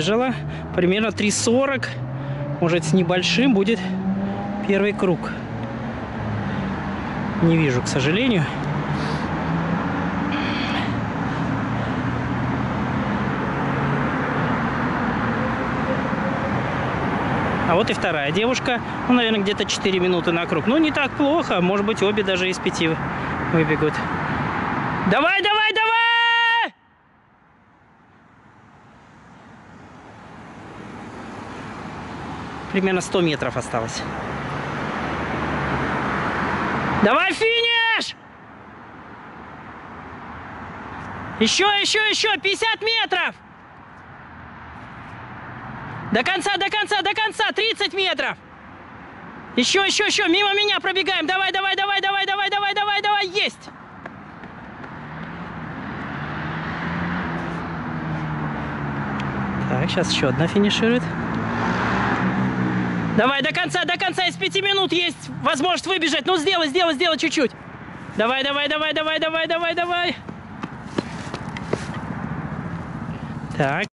Бежала примерно 3.40, может с небольшим будет первый круг. Не вижу, к сожалению. А вот и вторая девушка. Ну, наверное, где-то 4 минуты на круг. Ну, не так плохо. Может быть, обе даже из пяти выбегут. Давай, давай, давай! Примерно 100 метров осталось. Давай, финиш! Еще, еще, еще! 50 метров! До конца, до конца, до конца! 30 метров! Еще, еще, еще! Мимо меня пробегаем! Давай, давай, давай, давай, давай, давай, давай, давай! Есть! Так, сейчас еще одна финиширует. Давай до конца, до конца, из пяти минут есть возможность выбежать. Ну, сделай, сделай, сделай чуть-чуть. Давай, давай, давай, давай, давай, давай, давай. Так.